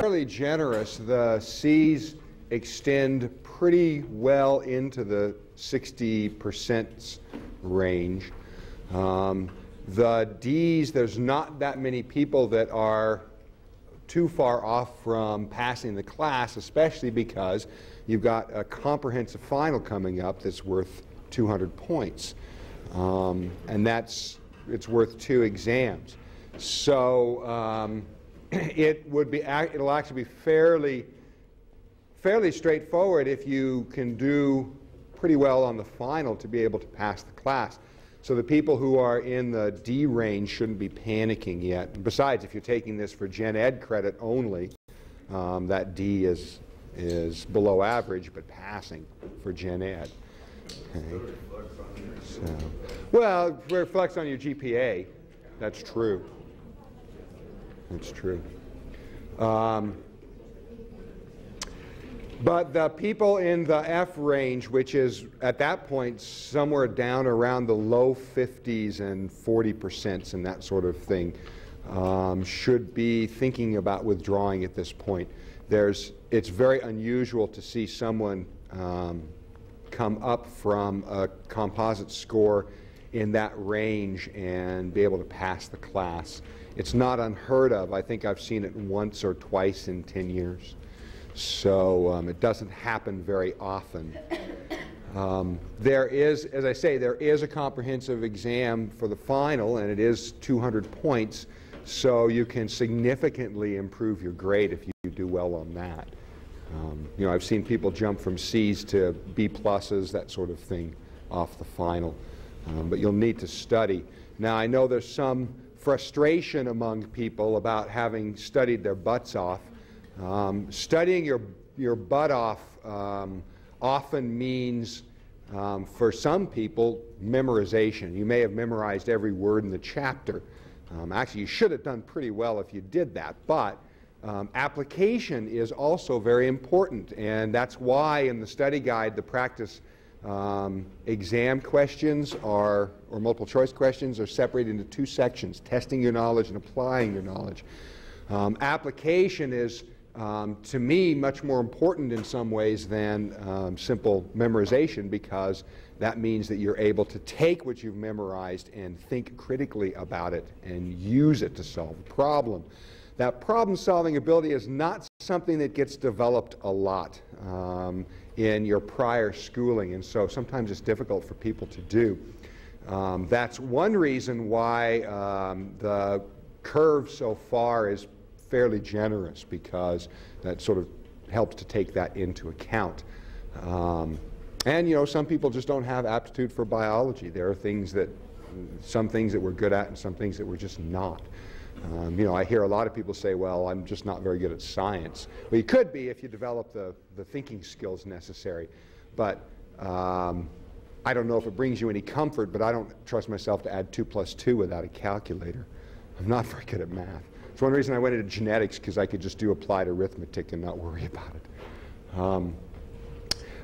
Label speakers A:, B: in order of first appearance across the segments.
A: Fairly generous. The C's extend pretty well into the 60% range. Um, the D's, there's not that many people that are too far off from passing the class, especially because you've got a comprehensive final coming up that's worth 200 points. Um, and that's, it's worth two exams. So um, it would be, it'll actually be fairly, fairly straightforward if you can do pretty well on the final to be able to pass the class. So the people who are in the D range shouldn't be panicking yet. Besides, if you're taking this for gen ed credit only, um, that D is, is below average but passing for gen ed. Okay. So, well, it reflects on your GPA. That's true. That's true. Um, but the people in the F range, which is at that point somewhere down around the low 50s and 40% and that sort of thing, um, should be thinking about withdrawing at this point. There's, it's very unusual to see someone um, come up from a composite score in that range and be able to pass the class. It's not unheard of. I think I've seen it once or twice in 10 years. So um, it doesn't happen very often. Um, there is, as I say, there is a comprehensive exam for the final, and it is 200 points, so you can significantly improve your grade if you do well on that. Um, you know, I've seen people jump from C's to B pluses, that sort of thing, off the final. Um, but you'll need to study. Now, I know there's some frustration among people about having studied their butts off um, studying your, your butt off um, often means, um, for some people, memorization. You may have memorized every word in the chapter. Um, actually, you should have done pretty well if you did that, but um, application is also very important, and that's why in the study guide, the practice um, exam questions are, or multiple choice questions are separated into two sections, testing your knowledge and applying your knowledge. Application is um, to me, much more important in some ways than um, simple memorization because that means that you're able to take what you've memorized and think critically about it and use it to solve a problem. That problem solving ability is not something that gets developed a lot um, in your prior schooling, and so sometimes it's difficult for people to do. Um, that's one reason why um, the curve so far is fairly generous because that sort of helps to take that into account. Um, and, you know, some people just don't have aptitude for biology. There are things that, some things that we're good at and some things that we're just not. Um, you know, I hear a lot of people say, well, I'm just not very good at science. Well, you could be if you develop the, the thinking skills necessary. But um, I don't know if it brings you any comfort, but I don't trust myself to add 2 plus 2 without a calculator. I'm not very good at math. It's one reason I went into genetics because I could just do applied arithmetic and not worry about it. Um,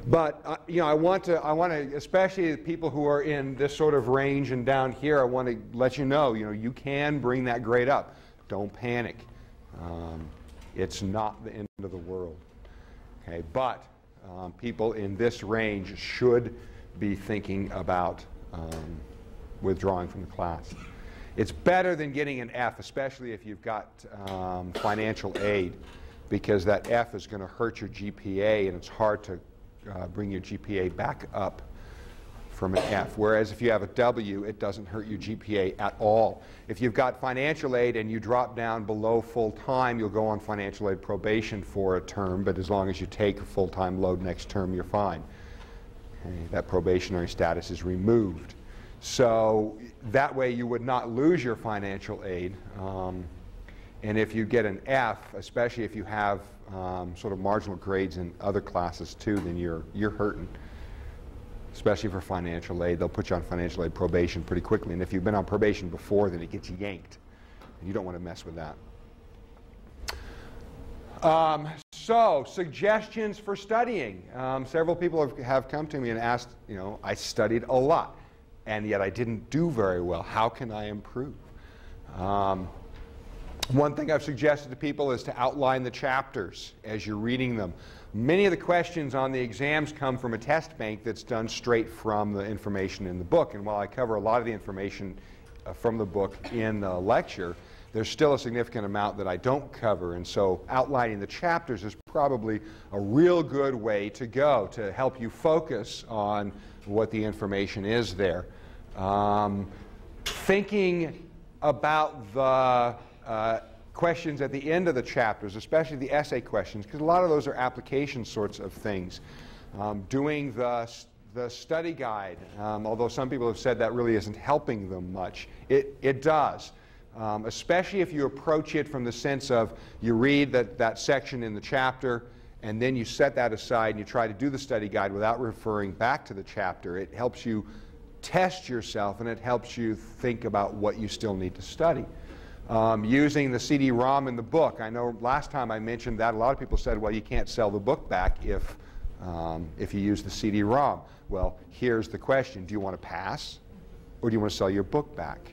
A: but uh, you know, I want to, I want to, especially people who are in this sort of range and down here, I want to let you know, you know, you can bring that grade up. Don't panic. Um, it's not the end of the world. Okay, but um, people in this range should be thinking about um, withdrawing from the class. It's better than getting an F, especially if you've got um, financial aid, because that F is going to hurt your GPA, and it's hard to uh, bring your GPA back up from an F. Whereas if you have a W, it doesn't hurt your GPA at all. If you've got financial aid and you drop down below full time, you'll go on financial aid probation for a term, but as long as you take a full time load next term, you're fine. Okay, that probationary status is removed. So that way you would not lose your financial aid. Um, and if you get an F, especially if you have um, sort of marginal grades in other classes too, then you're, you're hurting. Especially for financial aid. They'll put you on financial aid probation pretty quickly. And if you've been on probation before, then it gets yanked. And you don't want to mess with that. Um, so, suggestions for studying. Um, several people have, have come to me and asked, you know, I studied a lot, and yet I didn't do very well. How can I improve? Um, one thing I've suggested to people is to outline the chapters as you're reading them. Many of the questions on the exams come from a test bank that's done straight from the information in the book. And while I cover a lot of the information uh, from the book in the lecture, there's still a significant amount that I don't cover. And so outlining the chapters is probably a real good way to go to help you focus on what the information is there. Um, thinking about the uh, questions at the end of the chapters, especially the essay questions, because a lot of those are application sorts of things. Um, doing the, the study guide, um, although some people have said that really isn't helping them much, it, it does. Um, especially if you approach it from the sense of you read that, that section in the chapter and then you set that aside and you try to do the study guide without referring back to the chapter. It helps you test yourself and it helps you think about what you still need to study um, using the CD-ROM in the book. I know last time I mentioned that a lot of people said, well, you can't sell the book back if, um, if you use the CD-ROM. Well, here's the question. Do you want to pass or do you want to sell your book back?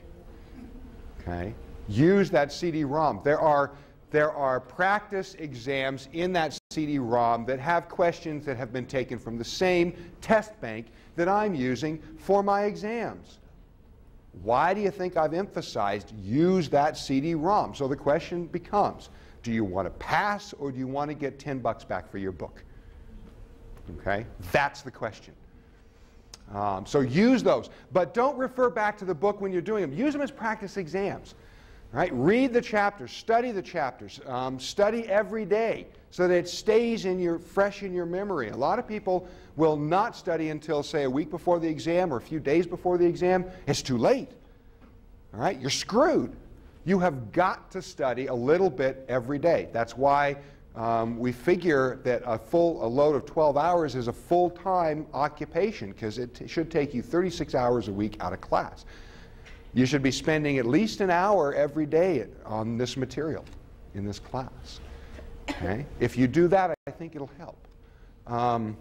A: Okay. Use that CD-ROM. There are, there are practice exams in that CD-ROM that have questions that have been taken from the same test bank that I'm using for my exams. Why do you think I've emphasized use that CD-ROM? So the question becomes, do you want to pass or do you want to get 10 bucks back for your book? Okay, that's the question. Um, so use those, but don't refer back to the book when you're doing them. Use them as practice exams. Right? Read the chapters, study the chapters, um, study every day so that it stays in your fresh in your memory. A lot of people will not study until say a week before the exam or a few days before the exam. It's too late. All right? You're screwed. You have got to study a little bit every day. That's why um, we figure that a full a load of 12 hours is a full-time occupation because it should take you 36 hours a week out of class. You should be spending at least an hour every day on this material in this class. Okay? If you do that, I think it'll help. Um,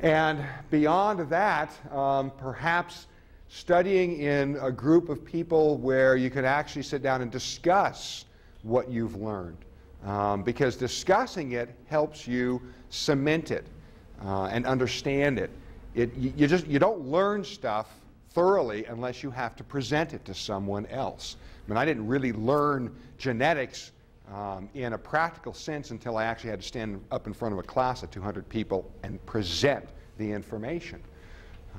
A: and beyond that, um, perhaps studying in a group of people where you can actually sit down and discuss what you've learned. Um, because discussing it helps you cement it uh, and understand it. It, you, just, you don't learn stuff thoroughly unless you have to present it to someone else. I mean, I didn't really learn genetics um, in a practical sense until I actually had to stand up in front of a class of 200 people and present the information.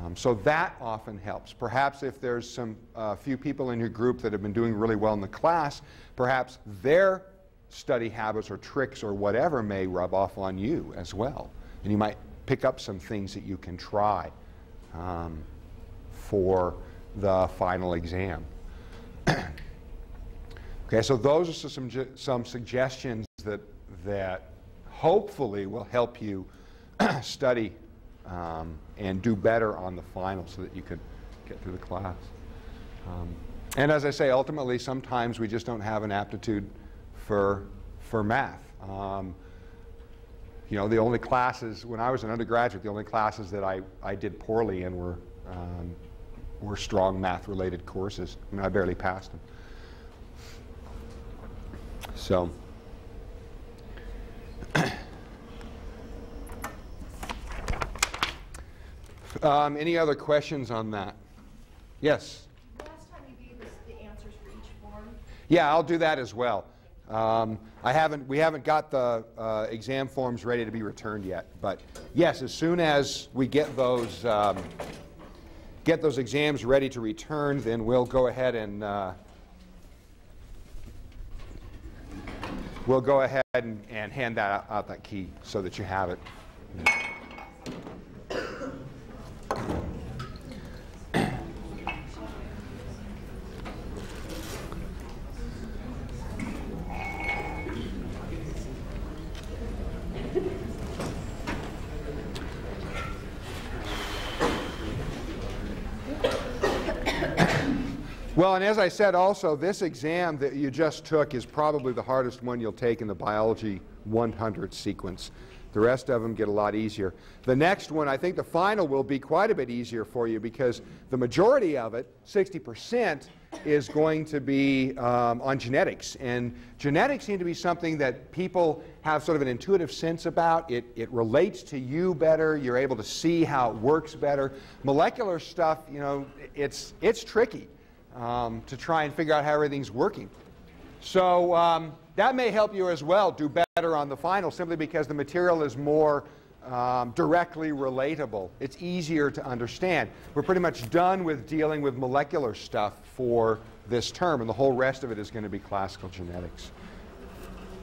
A: Um, so that often helps. Perhaps if there's some uh, few people in your group that have been doing really well in the class, perhaps their study habits or tricks or whatever may rub off on you as well. And you might pick up some things that you can try um, for the final exam. okay, so those are some, some suggestions that, that hopefully will help you study um, and do better on the final so that you can get through the class. Um, and as I say, ultimately, sometimes we just don't have an aptitude for, for math. Um, you know, the only classes, when I was an undergraduate, the only classes that I, I did poorly in were, um, were strong math-related courses. I mean, I barely passed them. So, um, any other questions on that? Yes?
B: Last time you gave us the answers for each form.
A: Yeah, I'll do that as well. Um, I haven't, we haven't got the uh, exam forms ready to be returned yet, but yes, as soon as we get those, um, get those exams ready to return, then we'll go ahead and uh, we'll go ahead and, and hand that out, out, that key so that you have it. And as I said also, this exam that you just took is probably the hardest one you'll take in the Biology 100 sequence. The rest of them get a lot easier. The next one, I think the final will be quite a bit easier for you because the majority of it, 60%, is going to be um, on genetics. And genetics seem to be something that people have sort of an intuitive sense about. It, it relates to you better. You're able to see how it works better. Molecular stuff, you know, it's, it's tricky um, to try and figure out how everything's working. So um, that may help you as well do better on the final simply because the material is more um, directly relatable. It's easier to understand. We're pretty much done with dealing with molecular stuff for this term, and the whole rest of it is going to be classical genetics.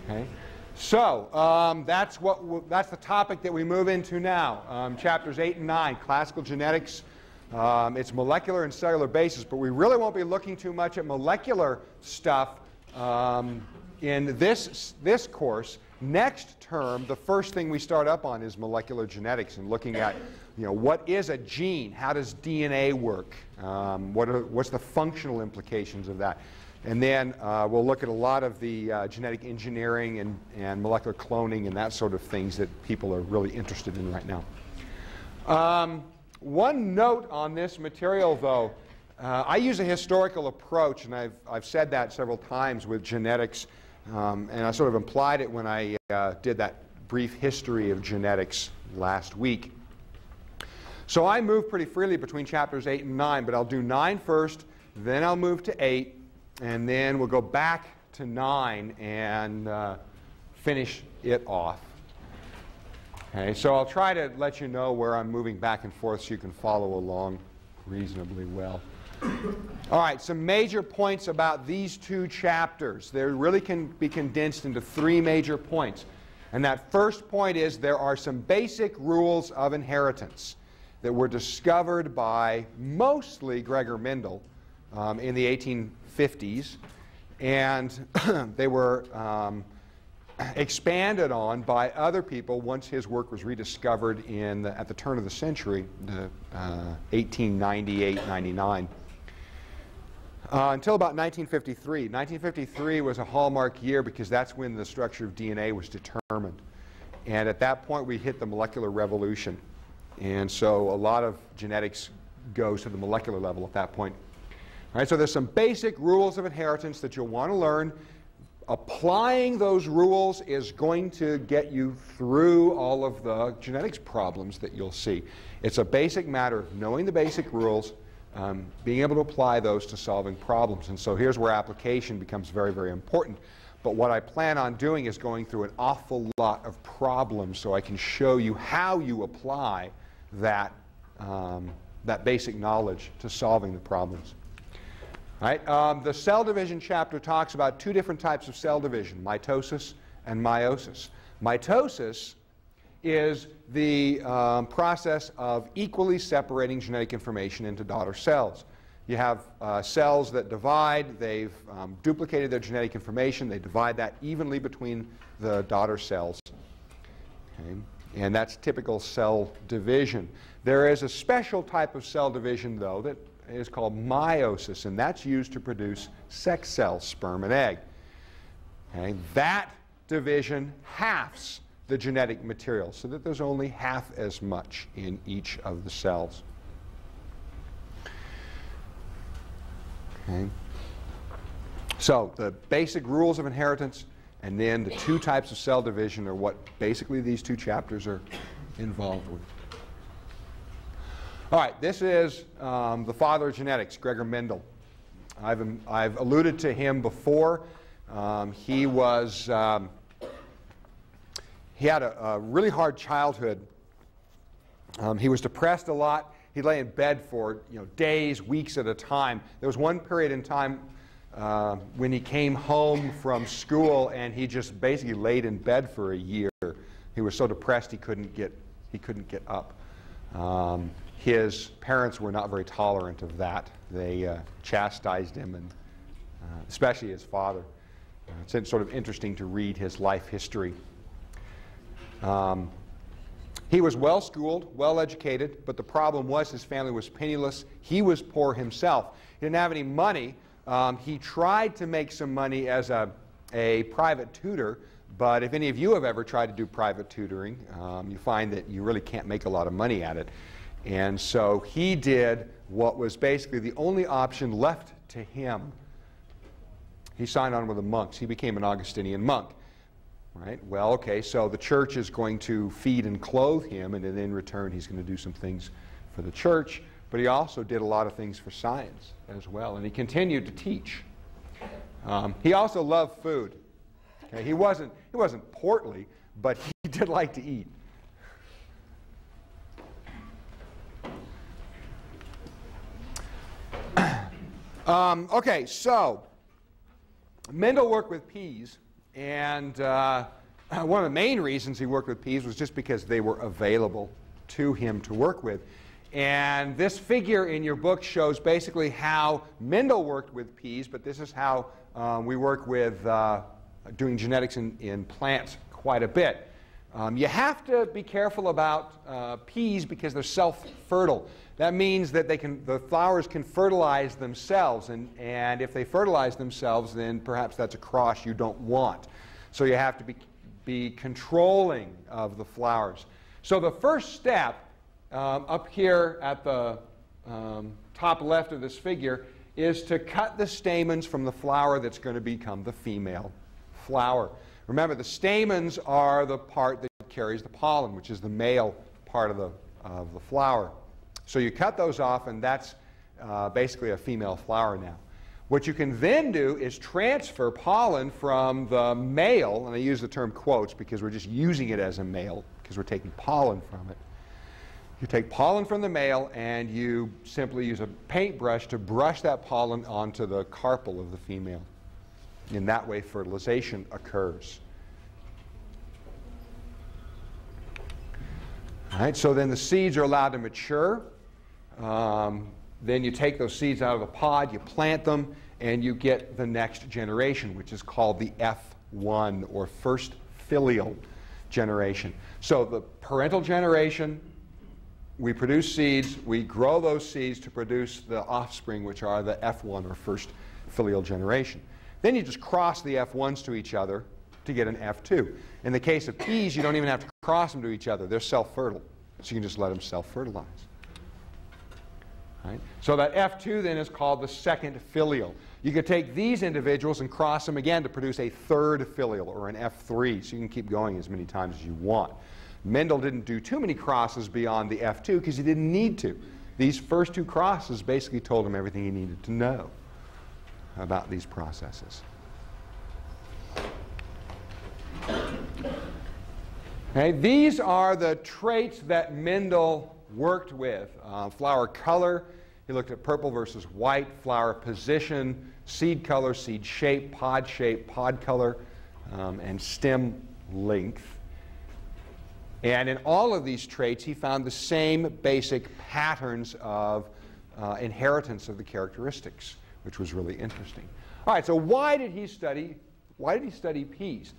A: Okay? So um, that's, what that's the topic that we move into now. Um, chapters 8 and 9, classical genetics. Um, it's molecular and cellular basis, but we really won't be looking too much at molecular stuff um, in this, this course. Next term, the first thing we start up on is molecular genetics and looking at, you know, what is a gene? How does DNA work? Um, what are, what's the functional implications of that? And then uh, we'll look at a lot of the uh, genetic engineering and, and molecular cloning and that sort of things that people are really interested in right now. Um, one note on this material, though, uh, I use a historical approach, and I've, I've said that several times with genetics, um, and I sort of implied it when I uh, did that brief history of genetics last week. So I move pretty freely between chapters 8 and 9, but I'll do 9 first, then I'll move to 8, and then we'll go back to 9 and uh, finish it off. Okay, so I'll try to let you know where I'm moving back and forth so you can follow along reasonably well. All right, some major points about these two chapters. They really can be condensed into three major points. And that first point is there are some basic rules of inheritance that were discovered by mostly Gregor Mendel um, in the 1850s. And they were um, expanded on by other people once his work was rediscovered in the, at the turn of the century, the, uh, 1898 99. Uh, until about 1953. 1953 was a hallmark year because that's when the structure of DNA was determined. And at that point, we hit the molecular revolution. And so a lot of genetics goes to the molecular level at that point. All right, so there's some basic rules of inheritance that you'll want to learn. Applying those rules is going to get you through all of the genetics problems that you'll see. It's a basic matter of knowing the basic rules um, being able to apply those to solving problems. And so here's where application becomes very, very important. But what I plan on doing is going through an awful lot of problems so I can show you how you apply that, um, that basic knowledge to solving the problems. Right, um, the cell division chapter talks about two different types of cell division, mitosis and meiosis. Mitosis is the um, process of equally separating genetic information into daughter cells. You have uh, cells that divide, they've um, duplicated their genetic information, they divide that evenly between the daughter cells. Okay? And that's typical cell division. There is a special type of cell division, though, that is called meiosis, and that's used to produce sex cells, sperm and egg. Okay? That division halves the genetic material so that there's only half as much in each of the cells. Okay. So the basic rules of inheritance and then the two types of cell division are what basically these two chapters are involved with. All right, this is um, the father of genetics, Gregor Mendel. I've, I've alluded to him before. Um, he was um, he had a, a really hard childhood. Um, he was depressed a lot. He lay in bed for you know, days, weeks at a time. There was one period in time uh, when he came home from school and he just basically laid in bed for a year. He was so depressed he couldn't get, he couldn't get up. Um, his parents were not very tolerant of that. They uh, chastised him, and uh, especially his father. Uh, it's sort of interesting to read his life history. Um, he was well schooled, well educated, but the problem was his family was penniless. He was poor himself. He didn't have any money, Um, he tried to make some money as a, a private tutor, but if any of you have ever tried to do private tutoring, um, you find that you really can't make a lot of money at it. And so he did what was basically the only option left to him. He signed on with the monks. He became an Augustinian monk. Right? Well, okay, so the church is going to feed and clothe him, and then in return, he's going to do some things for the church. But he also did a lot of things for science as well, and he continued to teach. Um, he also loved food. Okay? He, wasn't, he wasn't portly, but he did like to eat. Um, okay, so Mendel worked with peas, and uh, one of the main reasons he worked with peas was just because they were available to him to work with. And this figure in your book shows basically how Mendel worked with peas, but this is how um, we work with uh, doing genetics in, in plants quite a bit. Um, you have to be careful about uh, peas because they're self-fertile. That means that they can, the flowers can fertilize themselves, and, and if they fertilize themselves, then perhaps that's a cross you don't want. So you have to be, be controlling of the flowers. So the first step um, up here at the um, top left of this figure is to cut the stamens from the flower that's going to become the female flower. Remember, the stamens are the part that carries the pollen, which is the male part of the, of the flower. So you cut those off, and that's uh, basically a female flower now. What you can then do is transfer pollen from the male, and I use the term quotes because we're just using it as a male because we're taking pollen from it. You take pollen from the male and you simply use a paintbrush to brush that pollen onto the carpel of the female. In that way, fertilization occurs. All right, so then the seeds are allowed to mature. Um, then you take those seeds out of the pod, you plant them, and you get the next generation, which is called the F1 or first filial generation. So the parental generation, we produce seeds, we grow those seeds to produce the offspring, which are the F1 or first filial generation. Then you just cross the F1s to each other to get an F2. In the case of peas, you don't even have to cross them to each other. They're self-fertile. So you can just let them self-fertilize. Right? So that F2 then is called the second filial. You could take these individuals and cross them again to produce a third filial or an F3. So you can keep going as many times as you want. Mendel didn't do too many crosses beyond the F2 because he didn't need to. These first two crosses basically told him everything he needed to know about these processes. Okay, these are the traits that Mendel worked with. Uh, flower color, he looked at purple versus white, flower position, seed color, seed shape, pod shape, pod color, um, and stem length. And in all of these traits, he found the same basic patterns of uh, inheritance of the characteristics which was really interesting. All right, so why did he study, why did he study peas?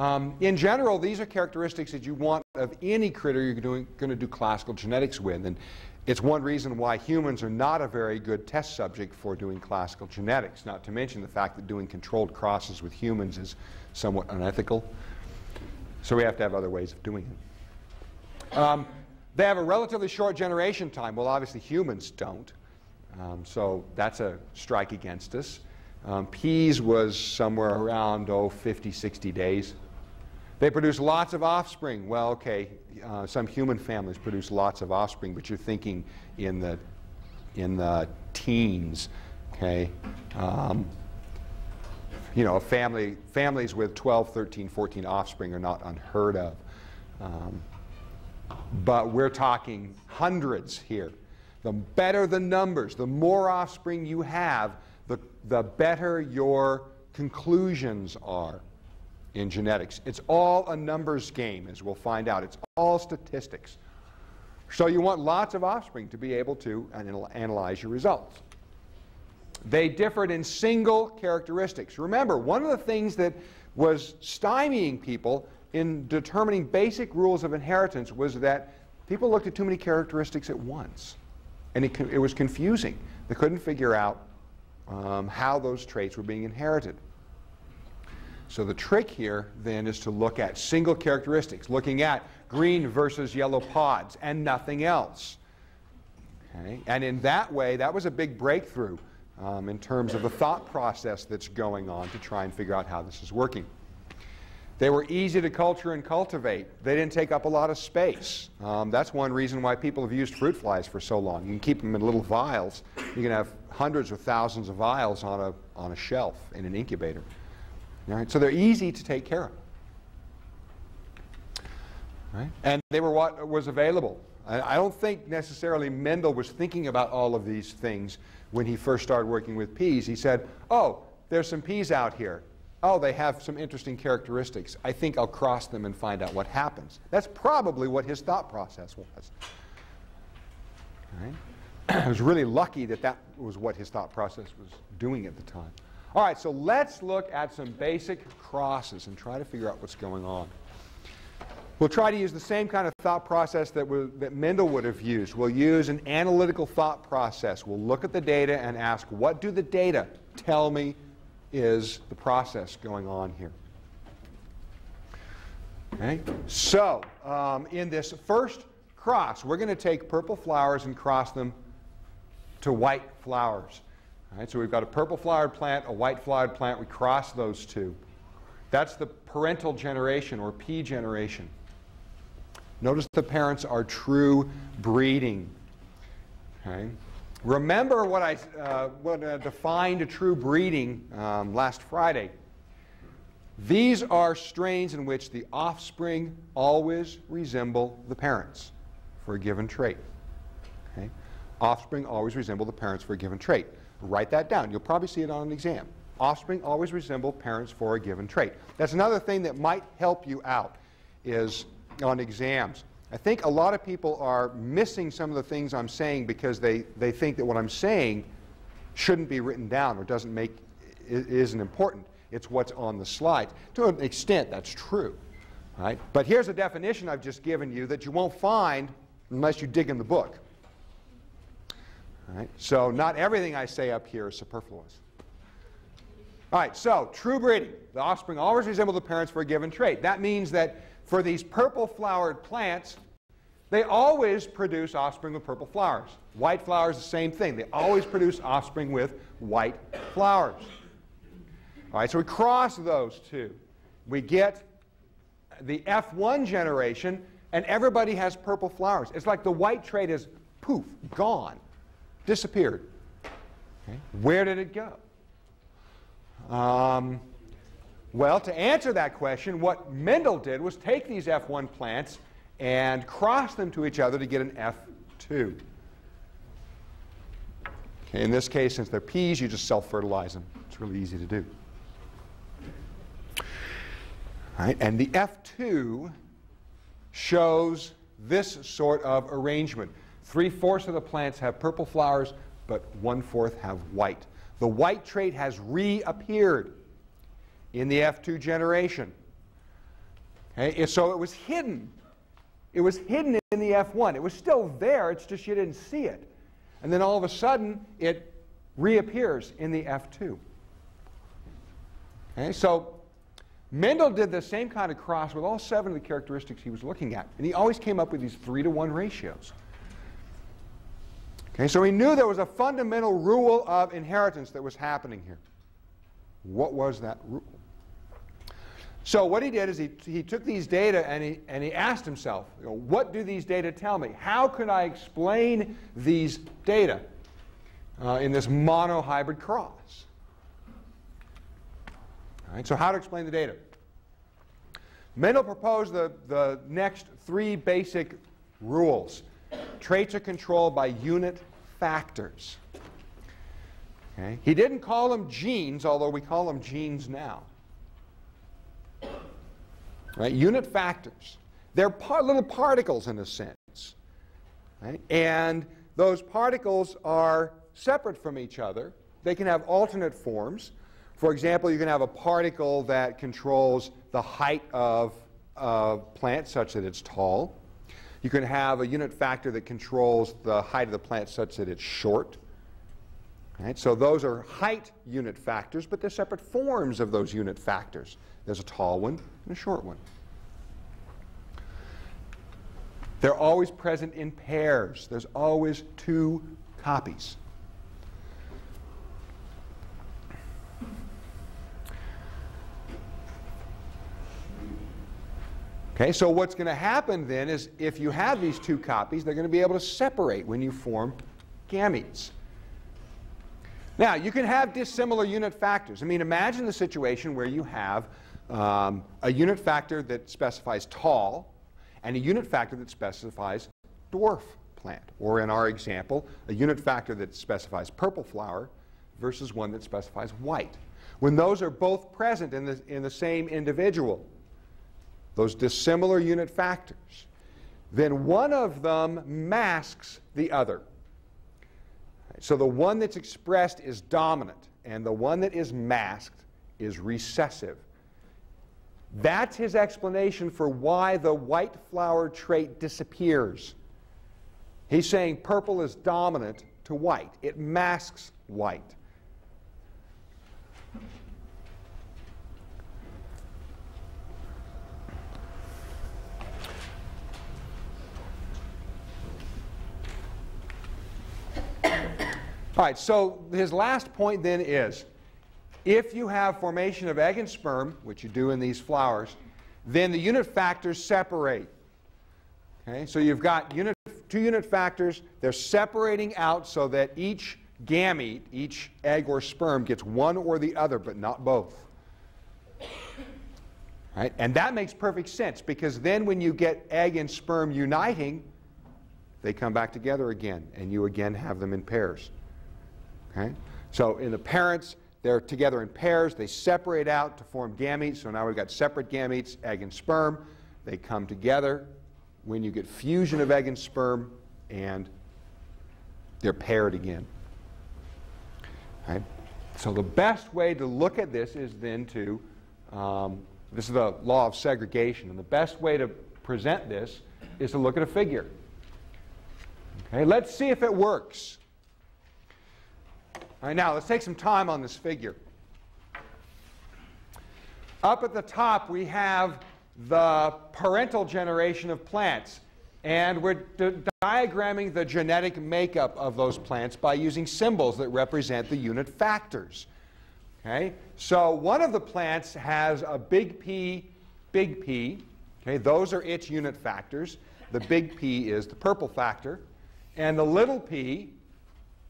A: Um, in general, these are characteristics that you want of any critter you're doing, going to do classical genetics with. And it's one reason why humans are not a very good test subject for doing classical genetics, not to mention the fact that doing controlled crosses with humans is somewhat unethical. So we have to have other ways of doing it. Um, they have a relatively short generation time. Well, obviously humans don't. Um, so that's a strike against us. Um, peas was somewhere around, oh, 50, 60 days. They produce lots of offspring. Well, okay, uh, some human families produce lots of offspring, but you're thinking in the, in the teens, okay? Um, you know, family, families with 12, 13, 14 offspring are not unheard of. Um, but we're talking hundreds here. The better the numbers, the more offspring you have, the, the better your conclusions are in genetics. It's all a numbers game, as we'll find out. It's all statistics. So you want lots of offspring to be able to analyze your results. They differed in single characteristics. Remember, one of the things that was stymieing people in determining basic rules of inheritance was that people looked at too many characteristics at once. And it, it was confusing. They couldn't figure out um, how those traits were being inherited. So the trick here then is to look at single characteristics, looking at green versus yellow pods and nothing else. Okay? And in that way, that was a big breakthrough um, in terms of the thought process that's going on to try and figure out how this is working. They were easy to culture and cultivate. They didn't take up a lot of space. Um, that's one reason why people have used fruit flies for so long. You can keep them in little vials. You can have hundreds or thousands of vials on a, on a shelf in an incubator. So they're easy to take care of. Right? And they were what was available. I, don't think necessarily Mendel was thinking about all of these things when he first started working with peas. He said, oh, there's some peas out here. Oh, they have some interesting characteristics. I think I'll cross them and find out what happens. That's probably what his thought process was. I was really lucky that that was what his thought process was doing at the time. All right, so let's look at some basic crosses and try to figure out what's going on. We'll try to use the same kind of thought process that, that Mendel would have used. We'll use an analytical thought process. We'll look at the data and ask, what do the data tell me is the process going on here? Okay, so um, in this first cross, we're going to take purple flowers and cross them to white flowers. All right, so we've got a purple flowered plant, a white flowered plant. We cross those two. That's the parental generation or P generation. Notice the parents are true breeding. Okay? Remember what I uh, what, uh, defined a true breeding um, last Friday. These are strains in which the offspring always resemble the parents for a given trait. Okay? Offspring always resemble the parents for a given trait. Write that down. You'll probably see it on an exam. Offspring always resemble parents for a given trait. That's another thing that might help you out is on exams. I think a lot of people are missing some of the things I'm saying because they, they think that what I'm saying shouldn't be written down or doesn't make, isn't important. It's what's on the slide. To an extent, that's true. Right? But here's a definition I've just given you that you won't find unless you dig in the book. Right? So not everything I say up here is superfluous. All right, so true breeding. The offspring always resemble the parents for a given trait. That means that for these purple flowered plants, they always produce offspring with purple flowers. White flowers, the same thing. They always produce offspring with white flowers. All right, so we cross those two. We get the F1 generation, and everybody has purple flowers. It's like the white trait is poof, gone disappeared. Where did it go? Um, well, to answer that question, what Mendel did was take these F1 plants and cross them to each other to get an F2. Okay, in this case, since they're peas, you just self-fertilize them. It's really easy to do. Right, and the F2 shows this sort of arrangement. Three-fourths of the plants have purple flowers, but one-fourth have white. The white trait has reappeared in the F2 generation. Okay? So it was hidden. It was hidden in the F1. It was still there, it's just you didn't see it. And then all of a sudden, it reappears in the F2. Okay? So Mendel did the same kind of cross with all seven of the characteristics he was looking at. And he always came up with these 3 to 1 ratios. Okay, so he knew there was a fundamental rule of inheritance that was happening here. What was that rule? So what he did is he, he took these data and he, and he asked himself, you know, what do these data tell me? How can I explain these data uh, in this monohybrid cross? All right, so how to explain the data? Mendel proposed the, the next three basic rules. Traits are controlled by unit factors. Okay? He didn't call them genes, although we call them genes now. Right? Unit factors. They're par little particles in a sense. Right? And those particles are separate from each other. They can have alternate forms. For example, you can have a particle that controls the height of a plant such that it's tall. You can have a unit factor that controls the height of the plant such that it's short. Right? So those are height unit factors, but they're separate forms of those unit factors. There's a tall one and a short one. They're always present in pairs. There's always two copies. Okay, so what's going to happen then is if you have these two copies, they're going to be able to separate when you form gametes. Now, you can have dissimilar unit factors. I mean, imagine the situation where you have um, a unit factor that specifies tall and a unit factor that specifies dwarf plant. Or in our example, a unit factor that specifies purple flower versus one that specifies white. When those are both present in the, in the same individual, those dissimilar unit factors, then one of them masks the other. So the one that's expressed is dominant, and the one that is masked is recessive. That's his explanation for why the white flower trait disappears. He's saying purple is dominant to white, it masks white. All right, so his last point then is if you have formation of egg and sperm, which you do in these flowers, then the unit factors separate. Okay, so you've got unit, two unit factors, they're separating out so that each gamete, each egg or sperm, gets one or the other, but not both. Right? And that makes perfect sense because then when you get egg and sperm uniting, they come back together again, and you again have them in pairs. Okay? So in the parents, they're together in pairs. They separate out to form gametes. So now we've got separate gametes, egg and sperm. They come together when you get fusion of egg and sperm, and they're paired again. Right? So the best way to look at this is then to, um, this is the law of segregation, and the best way to present this is to look at a figure. Okay, let's see if it works. All right, now let's take some time on this figure. Up at the top, we have the parental generation of plants. And we're diagramming the genetic makeup of those plants by using symbols that represent the unit factors. Okay? So one of the plants has a big P, big P. Okay? Those are its unit factors. The big P is the purple factor. And the little p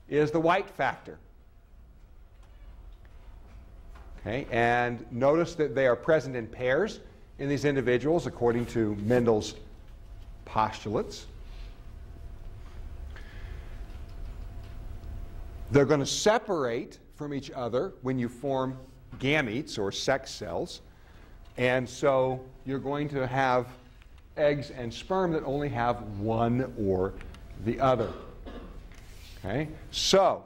A: is the white factor. Okay, and notice that they are present in pairs in these individuals according to Mendel's postulates. They're going to separate from each other when you form gametes or sex cells. And so you're going to have eggs and sperm that only have one or the other. Okay? So,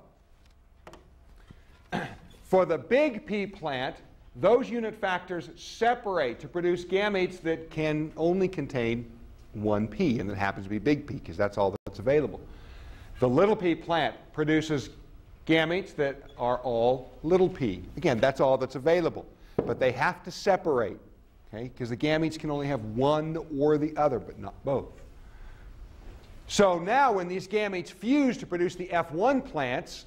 A: For the big P plant, those unit factors separate to produce gametes that can only contain one P, and that happens to be big P because that's all that's available. The little p plant produces gametes that are all little p. Again, that's all that's available. But they have to separate, okay, because the gametes can only have one or the other, but not both. So now when these gametes fuse to produce the F1 plants,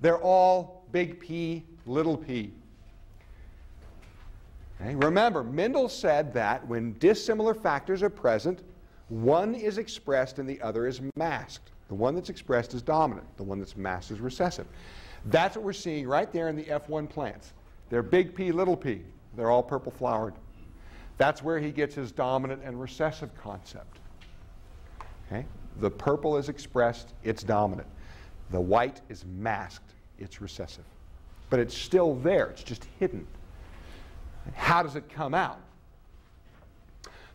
A: they're all big P, little p. Okay? Remember, Mendel said that when dissimilar factors are present, one is expressed and the other is masked. The one that's expressed is dominant. The one that's masked is recessive. That's what we're seeing right there in the F1 plants. They're big P, little p. They're all purple flowered. That's where he gets his dominant and recessive concept. Okay? The purple is expressed, it's dominant. The white is masked, it's recessive. But it's still there, it's just hidden. How does it come out?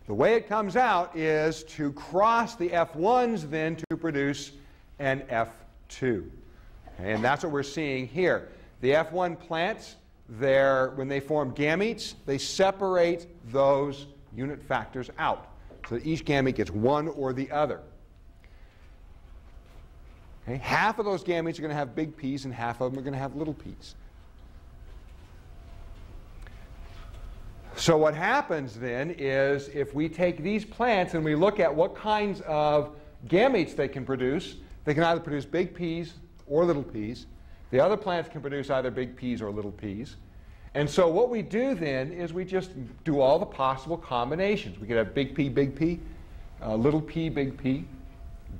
A: The way it comes out is to cross the F1s then to produce an F2. And that's what we're seeing here. The F1 plants, when they form gametes, they separate those unit factors out. So each gamete gets one or the other. Okay? Half of those gametes are going to have big P's and half of them are going to have little p's. So what happens then is if we take these plants and we look at what kinds of gametes they can produce, they can either produce big P's or little p's. The other plants can produce either big P's or little p's. And so what we do then is we just do all the possible combinations. We could have big P, big P, uh, little p, big P,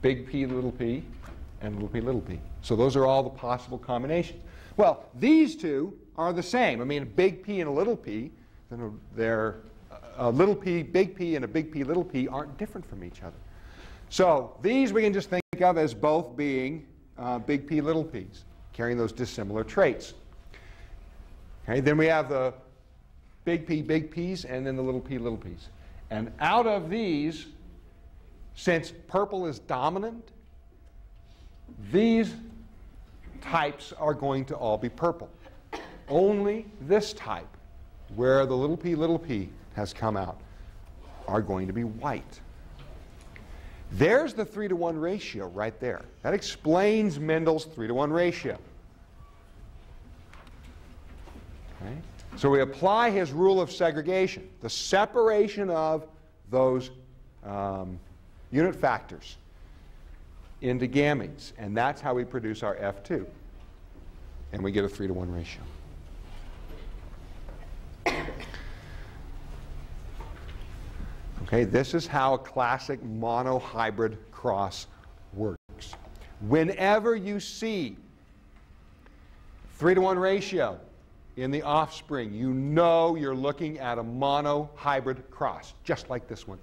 A: big P, little p, and little p, little p. So those are all the possible combinations. Well, these two are the same. I mean, a big P and a little p, then they're a little p, big P, and a big P, little p aren't different from each other. So these we can just think of as both being uh, big P, little p's, carrying those dissimilar traits. Okay, then we have the big P, big P's, and then the little p, little p's. And out of these, since purple is dominant, these types are going to all be purple. Only this type, where the little p, little p has come out, are going to be white. There's the 3 to 1 ratio right there. That explains Mendel's 3 to 1 ratio. Okay? So we apply his rule of segregation, the separation of those um, unit factors into gametes. And that's how we produce our F2. And we get a 3 to 1 ratio. Okay, this is how a classic monohybrid cross works. Whenever you see 3 to 1 ratio in the offspring, you know you're looking at a monohybrid cross, just like this one.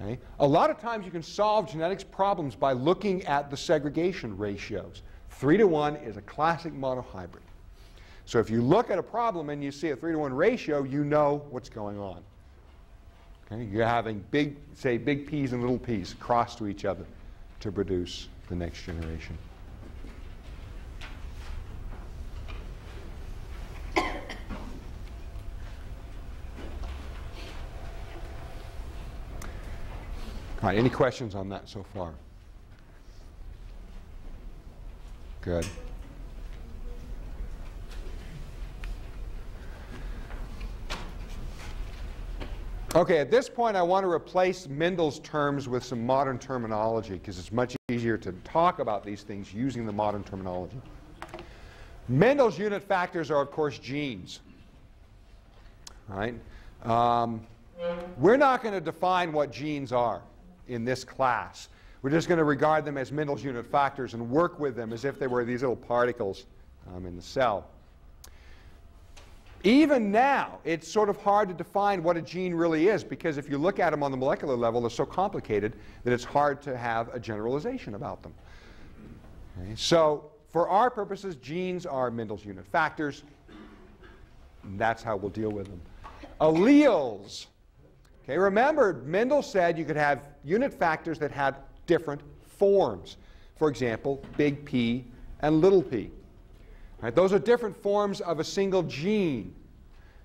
A: Okay? A lot of times you can solve genetics problems by looking at the segregation ratios. 3 to 1 is a classic monohybrid. So if you look at a problem and you see a 3 to 1 ratio, you know what's going on. Okay? You're having big, say, big P's and little p's cross to each other to produce the next generation. Right, any questions on that so far? Good. Okay, at this point I want to replace Mendel's terms with some modern terminology because it's much easier to talk about these things using the modern terminology. Mendel's unit factors are, of course, genes. Right? Um, we're not going to define what genes are in this class. We're just going to regard them as Mendel's unit factors and work with them as if they were these little particles um, in the cell. Even now, it's sort of hard to define what a gene really is because if you look at them on the molecular level, they're so complicated that it's hard to have a generalization about them. Okay? So, for our purposes, genes are Mendel's unit factors. And that's how we'll deal with them. Alleles Okay, remember, Mendel said you could have unit factors that had different forms. For example, big P and little p. Right, those are different forms of a single gene.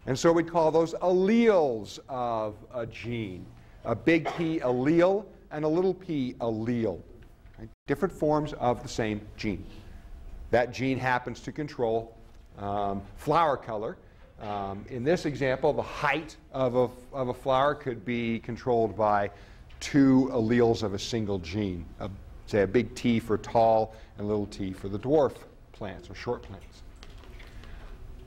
A: And so we'd call those alleles of a gene. A big P allele and a little p allele. Right, different forms of the same gene. That gene happens to control um, flower color um, in this example, the height of a, of a flower could be controlled by two alleles of a single gene, a, say a big T for tall and little t for the dwarf plants or short plants.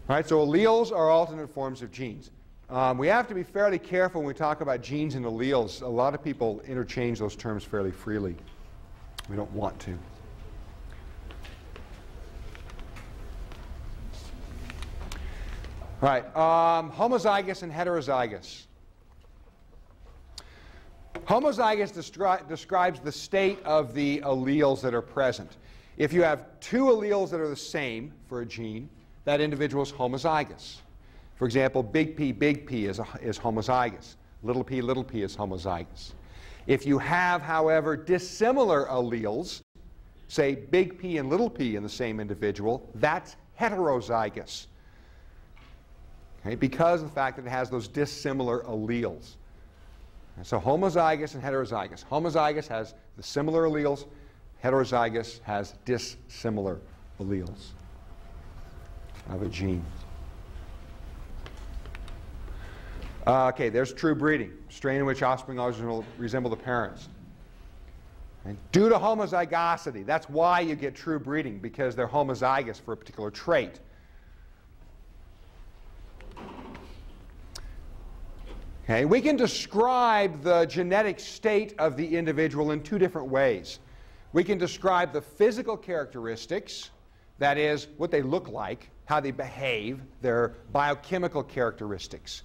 A: All right, so alleles are alternate forms of genes. Um, we have to be fairly careful when we talk about genes and alleles. A lot of people interchange those terms fairly freely. We don't want to. Right. Um, homozygous and heterozygous. Homozygous destri describes the state of the alleles that are present. If you have two alleles that are the same for a gene, that individual is homozygous. For example, big P, big P is, is homozygous. Little p, little p is homozygous. If you have, however, dissimilar alleles, say big P and little p in the same individual, that's heterozygous okay, because of the fact that it has those dissimilar alleles. And so homozygous and heterozygous. Homozygous has the similar alleles. heterozygous has dissimilar alleles of a gene. Uh, okay, there's true breeding, strain in which offspring always resemble the parents. And due to homozygosity, that's why you get true breeding, because they're homozygous for a particular trait. Okay, we can describe the genetic state of the individual in two different ways. We can describe the physical characteristics, that is, what they look like, how they behave, their biochemical characteristics.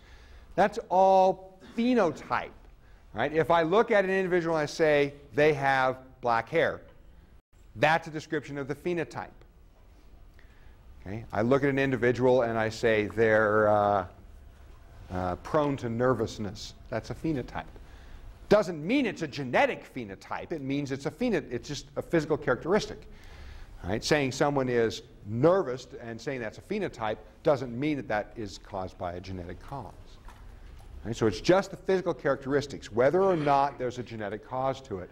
A: That's all phenotype. Right? If I look at an individual and I say they have black hair, that's a description of the phenotype. Okay? I look at an individual and I say they're uh, uh, prone to nervousness. That's a phenotype. Doesn't mean it's a genetic phenotype. It means it's a phenotype. It's just a physical characteristic. Right? Saying someone is nervous and saying that's a phenotype doesn't mean that that is caused by a genetic cause. Right? So it's just the physical characteristics, whether or not there's a genetic cause to it.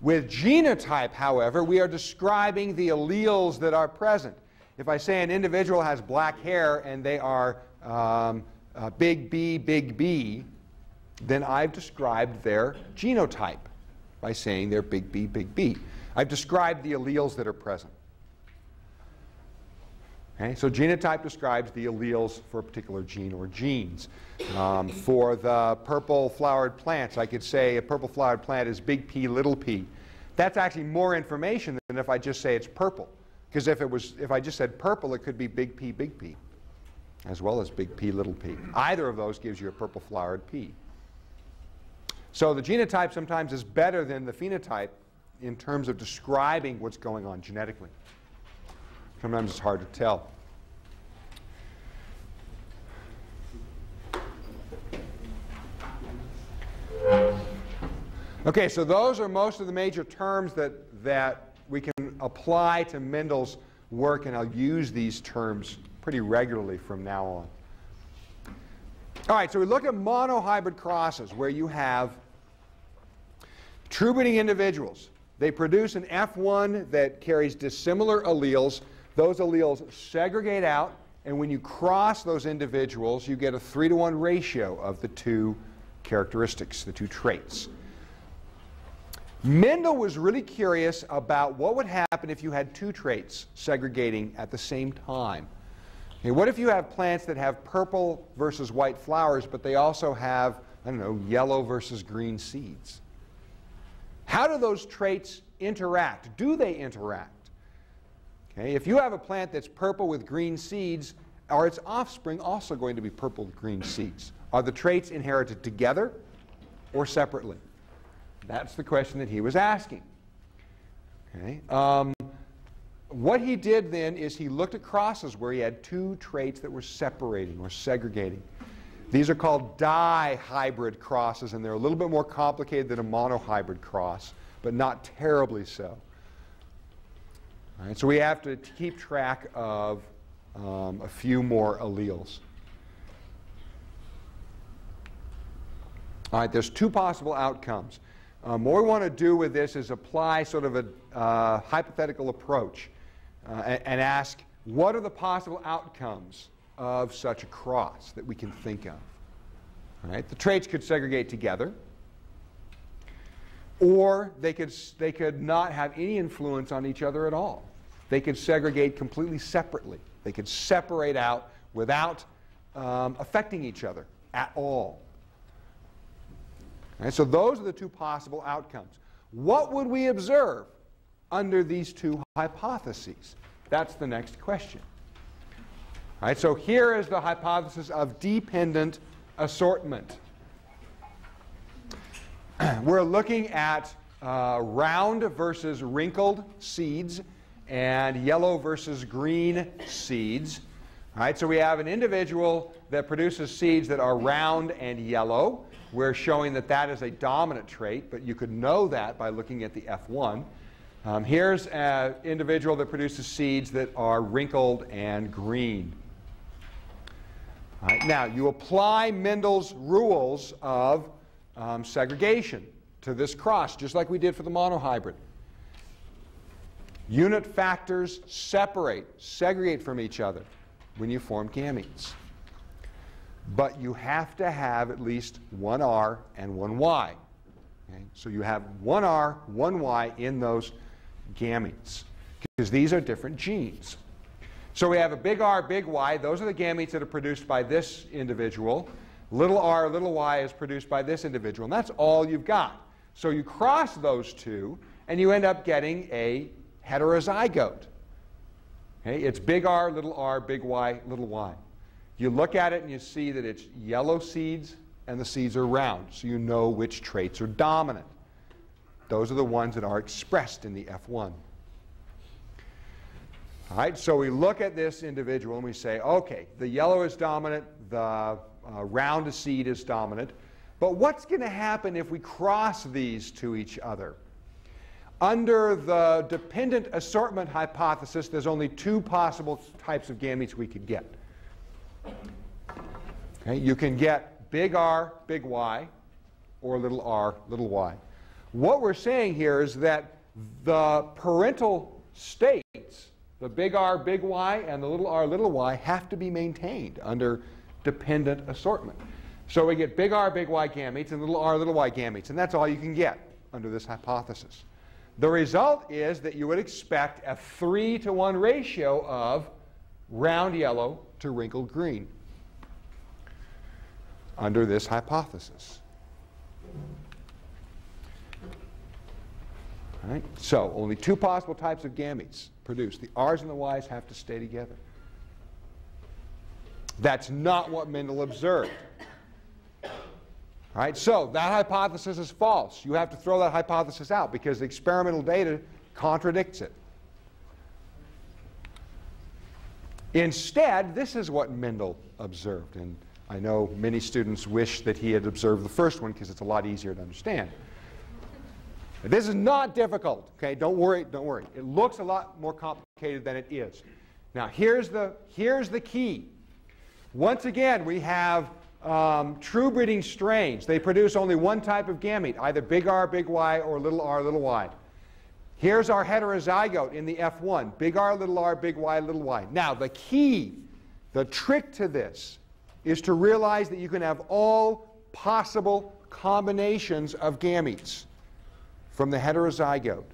A: With genotype, however, we are describing the alleles that are present. If I say an individual has black hair and they are um, uh, big B, big B, then I've described their genotype by saying they're big B, big B. I've described the alleles that are present. Okay, so genotype describes the alleles for a particular gene or genes. Um, for the purple flowered plants, I could say a purple flowered plant is big P, little p. That's actually more information than if I just say it's purple. Because if, it was, if I just said purple, it could be big P, big P as well as big P, little p. Either of those gives you a purple flowered pea. So the genotype sometimes is better than the phenotype in terms of describing what's going on genetically. Sometimes it's hard to tell. Okay, so those are most of the major terms that, that we can apply to Mendel's work, and I'll use these terms pretty regularly from now on. All right, so we look at monohybrid crosses where you have true breeding individuals. They produce an F1 that carries dissimilar alleles. Those alleles segregate out, and when you cross those individuals, you get a 3 to 1 ratio of the two characteristics, the two traits. Mendel was really curious about what would happen if you had two traits segregating at the same time. Okay, what if you have plants that have purple versus white flowers, but they also have, I don't know, yellow versus green seeds? How do those traits interact? Do they interact? Okay, if you have a plant that's purple with green seeds, are its offspring also going to be purple with green seeds? Are the traits inherited together or separately? That's the question that he was asking. Okay. Um, what he did then is he looked at crosses where he had two traits that were separating or segregating. These are called dihybrid crosses, and they're a little bit more complicated than a monohybrid cross, but not terribly so. So we have to keep track of um, a few more alleles. All right, there's two possible outcomes. Um, what we want to do with this is apply sort of a uh, hypothetical approach and, and ask what are the possible outcomes of such a cross that we can think of. Right? The traits could segregate together, or they could, they could not have any influence on each other at all. They could segregate completely separately. They could separate out without um, affecting each other at all. Right? So those are the two possible outcomes. What would we observe under these two hypotheses? That's the next question. All right, so here is the hypothesis of dependent assortment. We're looking at uh, round versus wrinkled seeds and yellow versus green seeds. All right, so we have an individual that produces seeds that are round and yellow. We're showing that that is a dominant trait, but you could know that by looking at the F1. Um, here's an individual that produces seeds that are wrinkled and green. Right, now, you apply Mendel's rules of um, segregation to this cross, just like we did for the monohybrid. Unit factors separate, segregate from each other when you form gametes. But you have to have at least one R and one Y. Okay? So you have one R, one Y in those gametes because these are different genes. So we have a big R, big Y. Those are the gametes that are produced by this individual. Little r, little y is produced by this individual. And that's all you've got. So you cross those two, and you end up getting a heterozygote. Okay? It's big R, little r, big Y, little y. You look at it and you see that it's yellow seeds and the seeds are round, so you know which traits are dominant. Those are the ones that are expressed in the F1. All right, so we look at this individual and we say, okay, the yellow is dominant, the uh, round seed is dominant. But what's going to happen if we cross these to each other? Under the dependent assortment hypothesis, there's only two possible types of gametes we could get. Okay, you can get big R, big Y, or little r, little y. What we're saying here is that the parental states the big R, big Y, and the little r, little y have to be maintained under dependent assortment. So we get big R, big Y gametes and little r, little y gametes, and that's all you can get under this hypothesis. The result is that you would expect a 3 to 1 ratio of round yellow to wrinkled green under this hypothesis. Right? So only two possible types of gametes produced. The R's and the Y's have to stay together. That's not what Mendel observed. Right, so that hypothesis is false. You have to throw that hypothesis out because the experimental data contradicts it. Instead, this is what Mendel observed. And I know many students wish that he had observed the first one because it's a lot easier to understand. This is not difficult, okay? Don't worry, don't worry. It looks a lot more complicated than it is. Now, here's the, here's the key. Once again, we have um, true breeding strains. They produce only one type of gamete, either big R, big Y, or little r, little y. Here's our heterozygote in the F1, big R, little r, big Y, little y. Now, the key, the trick to this, is to realize that you can have all possible combinations of gametes from the heterozygote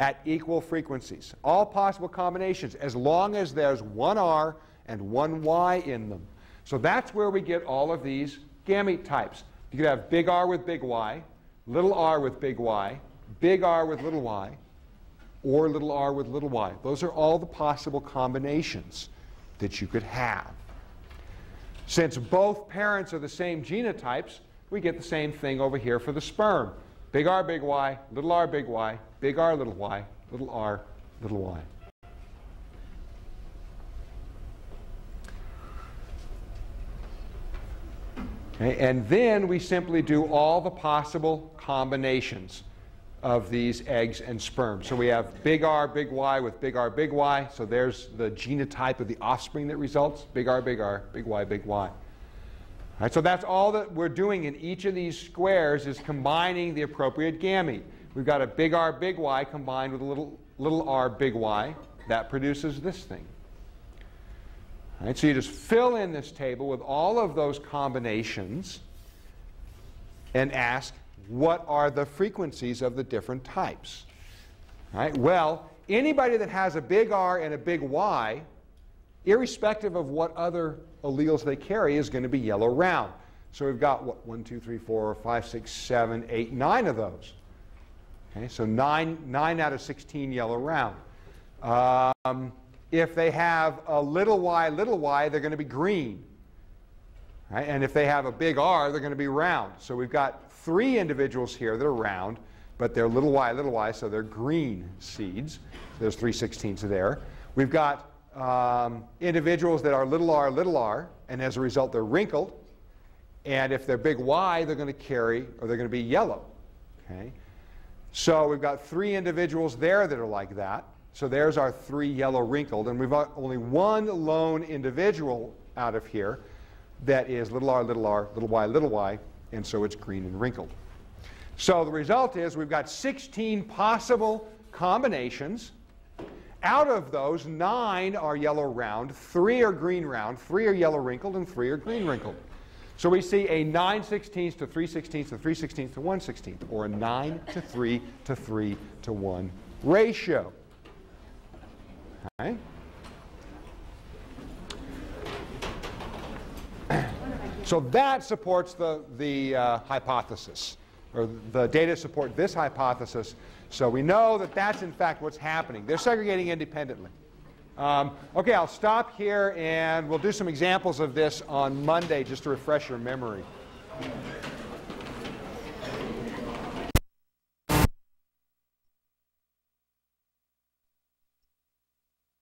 A: at equal frequencies. All possible combinations, as long as there's one R and one Y in them. So that's where we get all of these gamete types. You could have big R with big Y, little r with big Y, big R with little y, or little r with little y. Those are all the possible combinations that you could have. Since both parents are the same genotypes, we get the same thing over here for the sperm. Big R, big Y, little r, big Y, big R, little y, little r, little y. Okay, and then we simply do all the possible combinations of these eggs and sperm. So we have big R, big Y with big R, big Y. So there's the genotype of the offspring that results. Big R, big R, big Y, big Y. Right, so that's all that we're doing in each of these squares is combining the appropriate gamete. We've got a big R, big Y combined with a little, little r, big Y. That produces this thing. So you just fill in this table with all of those combinations and ask, what are the frequencies of the different types? Right, well, anybody that has a big R and a big Y, irrespective of what other alleles they carry is going to be yellow round. So we've got, what, 1, 2, 3, 4, 5, 6, 7, 8, 9 of those. Okay, so 9, 9 out of 16 yellow round. Um, if they have a little y, little y, they're going to be green. Right? And if they have a big R, they're going to be round. So we've got three individuals here that are round, but they're little y, little y, so they're green seeds. So there's 3 16ths there. We've got um, individuals that are little r, little r, and as a result they're wrinkled. And if they're big Y, they're going to carry, or they're going to be yellow. Okay? So we've got three individuals there that are like that. So there's our three yellow wrinkled. And we've got only one lone individual out of here that is little r, little r, little y, little y, and so it's green and wrinkled. So the result is we've got 16 possible combinations out of those, nine are yellow round, three are green round, three are yellow wrinkled, and three are green wrinkled. So we see a 9 16ths to 3 16ths to 3 16ths to 1 16th, or a 9 to 3 to 3 to 1 ratio. So that supports the, the uh, hypothesis, or the data support this hypothesis. So we know that that's in fact what's happening. They're segregating independently. Um, okay, I'll stop here and we'll do some examples of this on Monday just to refresh your memory.